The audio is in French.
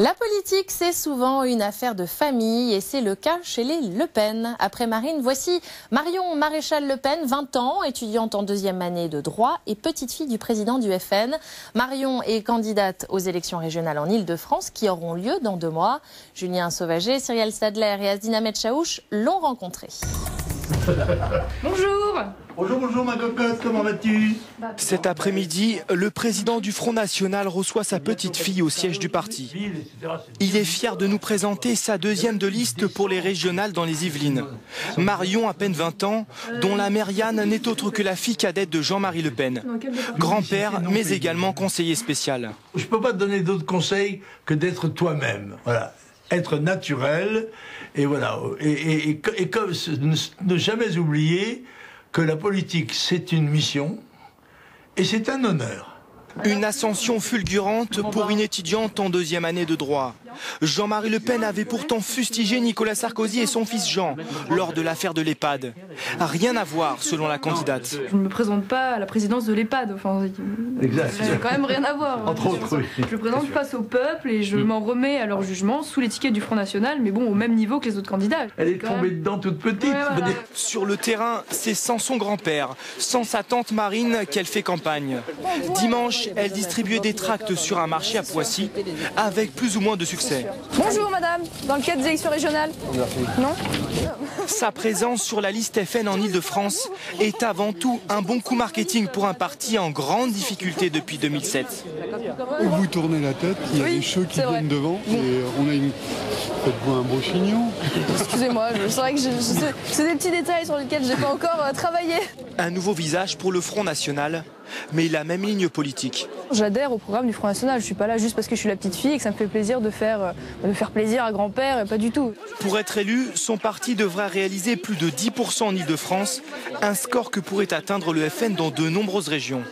La politique, c'est souvent une affaire de famille et c'est le cas chez les Le Pen. Après Marine, voici Marion Maréchal Le Pen, 20 ans, étudiante en deuxième année de droit et petite fille du président du FN. Marion est candidate aux élections régionales en Ile-de-France qui auront lieu dans deux mois. Julien Sauvager, Cyrielle Stadler et Asdina Metchaouch l'ont rencontrée. Bonjour Bonjour, bonjour ma cocotte, comment vas-tu? Cet après-midi, le président du Front National reçoit sa petite fille au siège du parti. Il est fier de nous présenter sa deuxième de liste pour les régionales dans les Yvelines. Marion, à peine 20 ans, dont la mère Yann n'est autre que la fille cadette de Jean-Marie Le Pen. Grand-père, mais également conseiller spécial. Je peux pas te donner d'autres conseils que d'être toi-même. Voilà. Être naturel et voilà. Et, ne, ne jamais oublier que la politique c'est une mission et c'est un honneur. Une ascension fulgurante pour une étudiante en deuxième année de droit. Jean-Marie Le Pen avait pourtant fustigé Nicolas Sarkozy et son fils Jean lors de l'affaire de l'EHPAD. Rien à voir selon la candidate. Je ne me présente pas à la présidence de l'EHPAD, enfin, Exact. ça n'a quand même rien à voir. Entre autres, oui. Je me présente face au peuple et je m'en remets à leur jugement sous l'étiquette du Front National, mais bon, au même niveau que les autres candidats. Elle est tombée même- dedans toute petite. Ouais, voilà. Sur le terrain, c'est sans son grand-père, sans sa tante Marine qu'elle fait campagne. Dimanche, elle distribuait des tracts sur un marché à Poissy, avec plus ou moins de succès. Bonjour madame, dans le cadre des élections régionales Non Sa présence sur la liste FN en Ile-de-France est avant tout un bon coup marketing pour un parti en grande difficulté depuis 2007. Vous tournez la tête, il y a Oui, des cheveux qui viennent devant et on a une. Faites-vous un beau chignon Excusez-moi, c'est vrai que je- je- c'est- c'est des petits détails sur lesquels j'ai pas encore euh, travaillé. Un nouveau visage pour le Front National, mais la même ligne politique. J'adhère au programme du Front National, je suis pas là juste parce que je suis la petite fille et que ça me fait plaisir de faire, euh, de faire plaisir à grand-père et pas du tout. Pour être élu, son parti devra réaliser plus de 10% en Ile-de-France, un score que pourrait atteindre le FN dans de nombreuses régions.